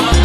time.